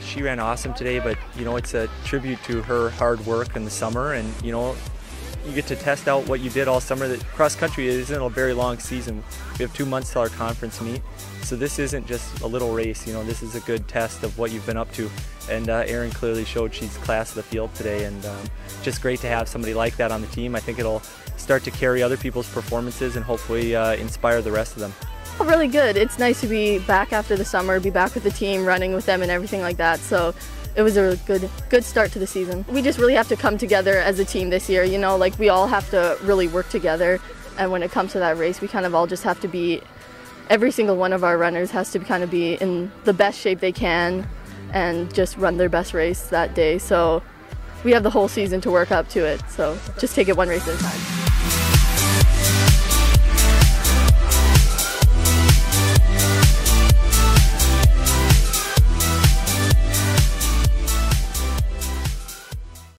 she ran awesome today, but you know it's a tribute to her hard work in the summer, and you know you get to test out what you did all summer. That cross country isn't a very long season. We have two months till our conference meet, so this isn't just a little race. You know, this is a good test of what you've been up to. And uh, Erin clearly showed she's class of the field today, and um, just great to have somebody like that on the team. I think it'll start to carry other people's performances and hopefully uh, inspire the rest of them. Really good. It's nice to be back after the summer, be back with the team, running with them, and everything like that. So it was a good good start to the season. We just really have to come together as a team this year. You know, like we all have to really work together. And when it comes to that race, we kind of all just have to be. Every single one of our runners has to kind of be in the best shape they can, and just run their best race that day. So we have the whole season to work up to it. So just take it one race at a time.